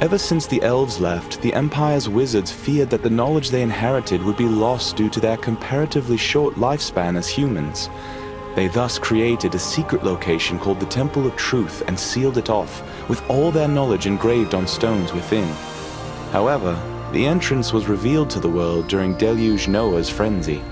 Ever since the elves left, the Empire's wizards feared that the knowledge they inherited would be lost due to their comparatively short lifespan as humans. They thus created a secret location called the Temple of Truth and sealed it off, with all their knowledge engraved on stones within. However, the entrance was revealed to the world during Deluge Noah's frenzy.